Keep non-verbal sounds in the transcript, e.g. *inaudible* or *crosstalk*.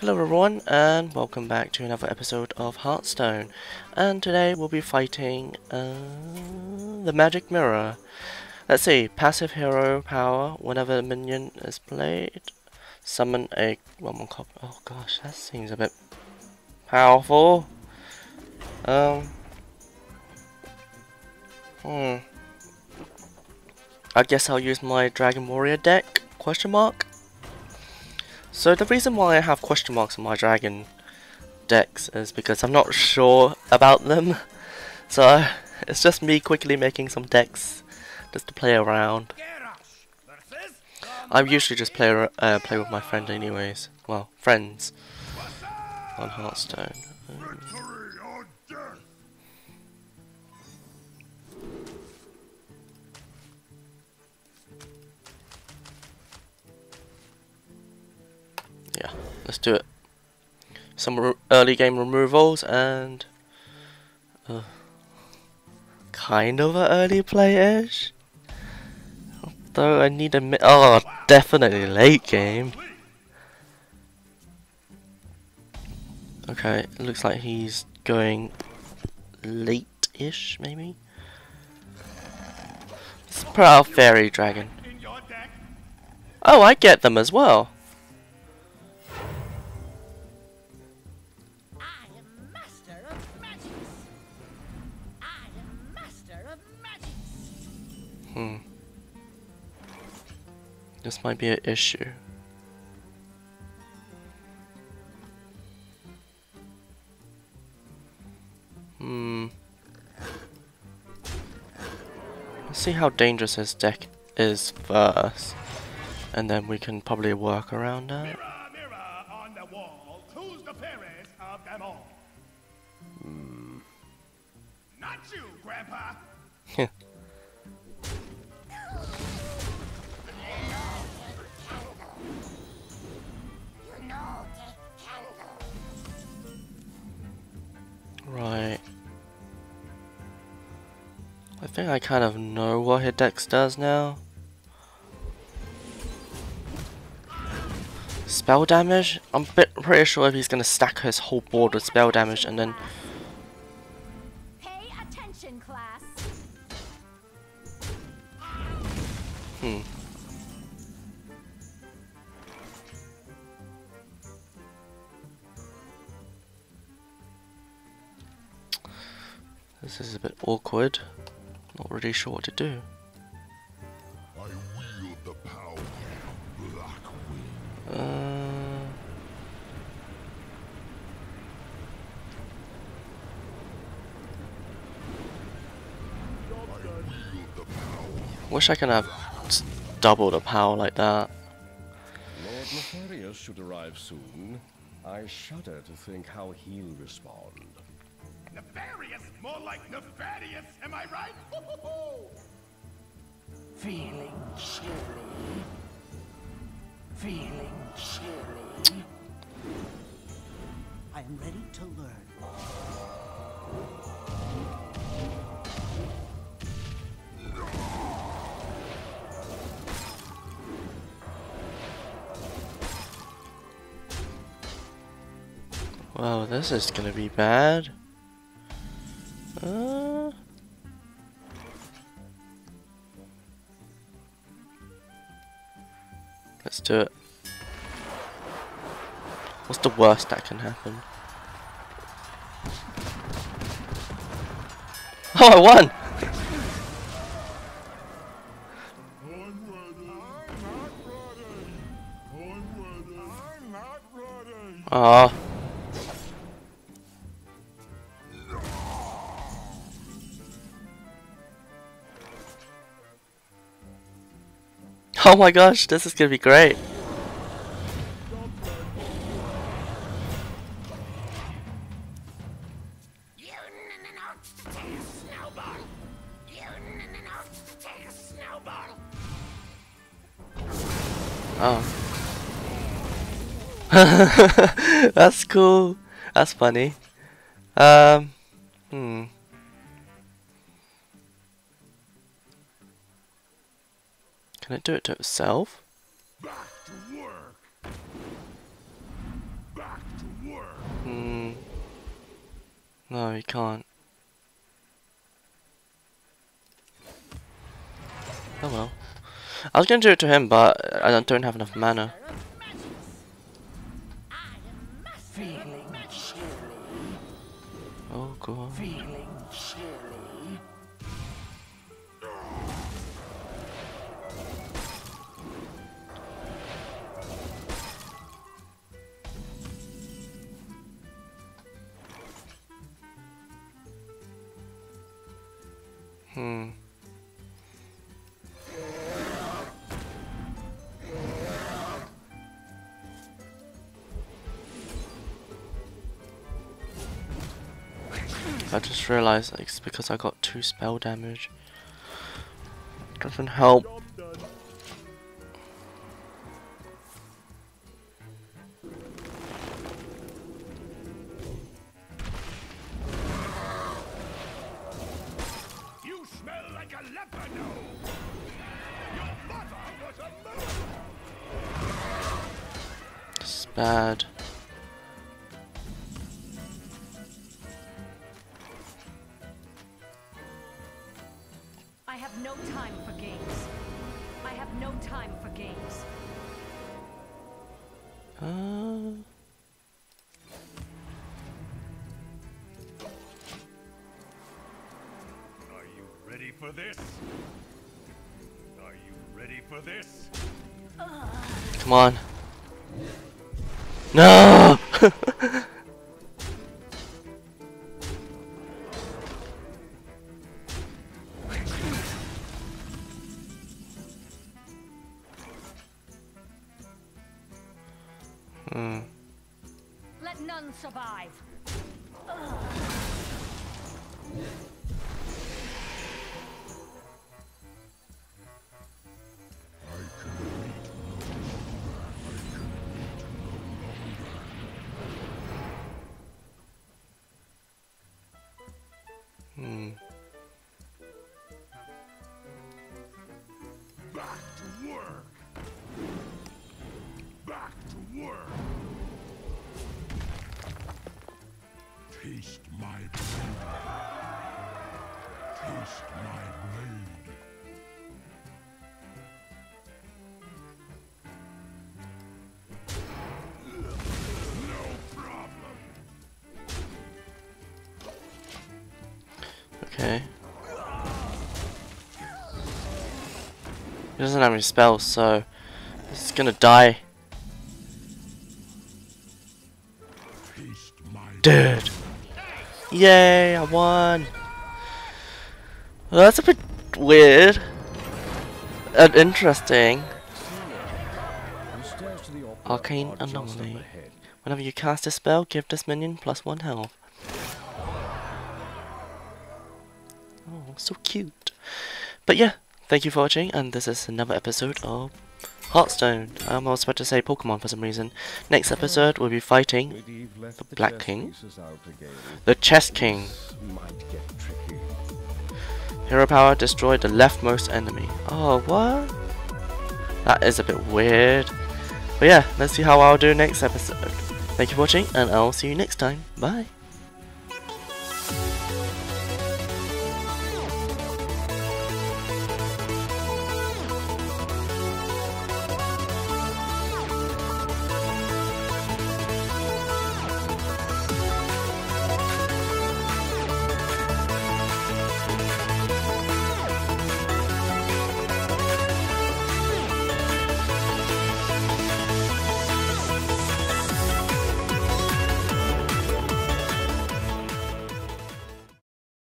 Hello everyone and welcome back to another episode of Hearthstone and today we'll be fighting uh, the Magic Mirror. Let's see, passive hero power whenever a minion is played. Summon a one more copy. Oh gosh, that seems a bit powerful. Um Hmm. I guess I'll use my Dragon Warrior deck, question mark. So the reason why I have question marks on my dragon decks is because I'm not sure about them. *laughs* So it's just me quickly making some decks just to play around. I usually just play uh, play with my friend anyways. Well, friends on Hearthstone. Um, let's do it. Some early game removals and uh, kind of an early play-ish. Though I need a mi oh, definitely late game. Okay, it looks like he's going late-ish, maybe. Let's put out Fairy Dragon. Oh, I get them as well. Might be an issue. Hmm. Let's see how dangerous his deck is first. And then we can probably work around that. Mirror, mirror on the wall, who's the fairest of them all? Hmm. Not you, Grandpa. *laughs* I think I kind of know what his dex does now. Spell damage? I'm bit pretty sure if he's gonna stack his whole board with spell damage and then Pay attention, class. hmm. This is a bit awkward. Not really sure what to do. I wield the power of Blackwing. Uh, I wield the power. wish I could have double the power like that. Lord Nefarian should arrive soon. I shudder to think how he'll respond. Nefarian, more like nefarious, am I right? *laughs* Feeling chilly. Feeling chilly. I am ready to learn. Wow, this is gonna be bad. Uh, let's do it. What's the worst that can happen? Oh, I won! I'm *laughs* Oh my gosh, this is gonna be great. Oh. *laughs* That's cool. That's funny. Um, hmm. Can it do it to itself? Back to work. Back work. Hmm. No, you can't. Oh well. I was gonna do it to him, but I don't- have enough mana. Oh god. Hmm. I just realized it's because I got two spell damage. Doesn't help. A leopard. Your mother was a. This is bad. I have no time for games. I have no time for games. Uh, this? Are you ready for this? come on. No! hmm. Let none survive. Back to work. Back to work. Taste my blade. Taste my He doesn't have any spells, so he's gonna die. Dude. Yay, I won. Well, that's a bit weird. And interesting. The opera Arcane anomaly. Whenever you cast a spell, give this minion plus one health. Oh, so cute. But yeah, thank you for watching, and this is another episode of Hearthstone. Um, I was about to say Pokemon for some reason. Next episode, we'll be fighting the Black King? pieces out again. the Chess King. Might get tricky. Hero power destroyed the leftmost enemy. Oh, what? That is a bit weird. But yeah, let's see how I'll do next episode. Thank you for watching, and I'll see you next time. Bye.